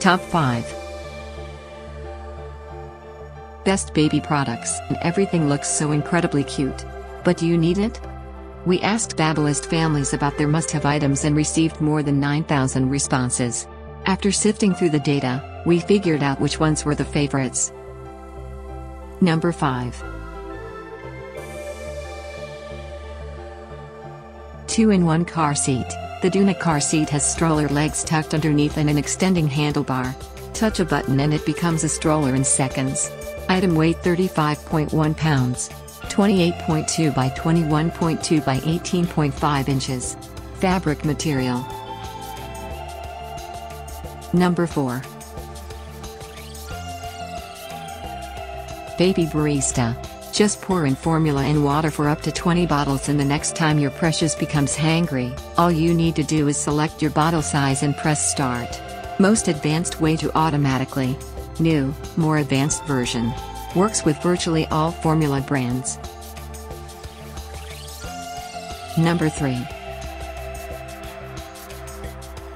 Top 5 Best baby products and everything looks so incredibly cute. But do you need it? We asked Babylist families about their must-have items and received more than 9,000 responses. After sifting through the data, we figured out which ones were the favorites. Number 5 2-in-1 car seat. The Doona car seat has stroller legs tucked underneath and an extending handlebar. Touch a button and it becomes a stroller in seconds. Item weight 35.1 pounds. 28.2 by 21.2 by 18.5 inches. Fabric material. Number 4. Baby Barista. Just pour in formula and water for up to 20 bottles and the next time your precious becomes hangry, all you need to do is select your bottle size and press start. Most advanced way to automatically. New, more advanced version. Works with virtually all formula brands. Number 3.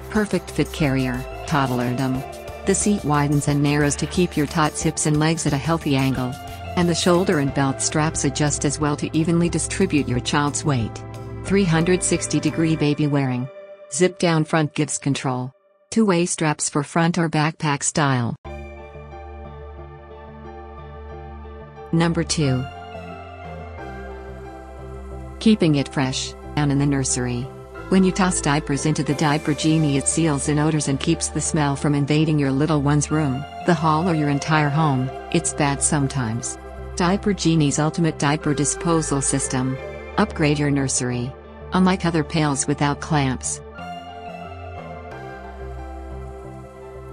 Perfect Fit Carrier, Toddlerdom. The seat widens and narrows to keep your tots hips and legs at a healthy angle. And the shoulder and belt straps adjust as well to evenly distribute your child's weight. 360 degree baby wearing. Zip down front gives control. Two-way straps for front or backpack style. Number 2. Keeping it fresh, down in the nursery. When you toss diapers into the diaper genie it seals in odors and keeps the smell from invading your little one's room, the hall or your entire home, it's bad sometimes. Diaper Genie's ultimate diaper disposal system. Upgrade your nursery. Unlike other pails without clamps.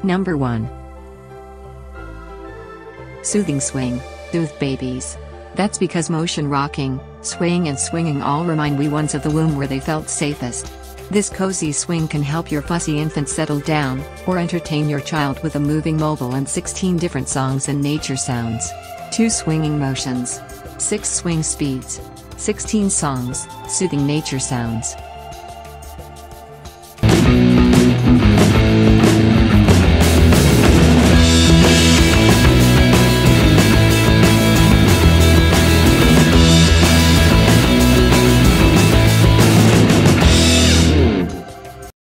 Number 1. Soothing Swing. Soothe babies. That's because motion rocking, swaying and swinging all remind wee ones of the womb where they felt safest. This cozy swing can help your fussy infant settle down, or entertain your child with a moving mobile and 16 different songs and nature sounds. 2 swinging motions. 6 swing speeds. 16 songs, soothing nature sounds.